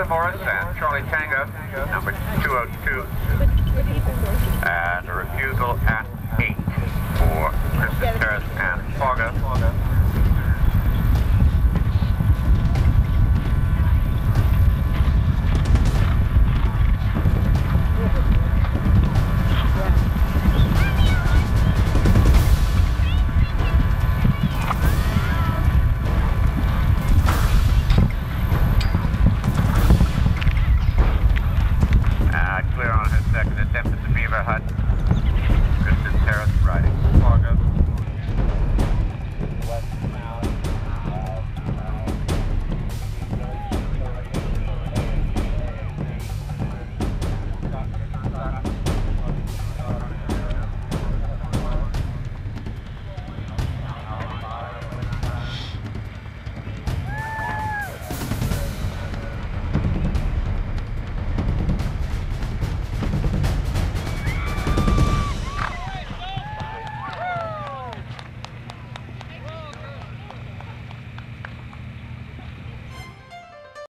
the Morris and Charlie Tango, number 202. And a refusal at 8 for Kristen Terrace and Fargo.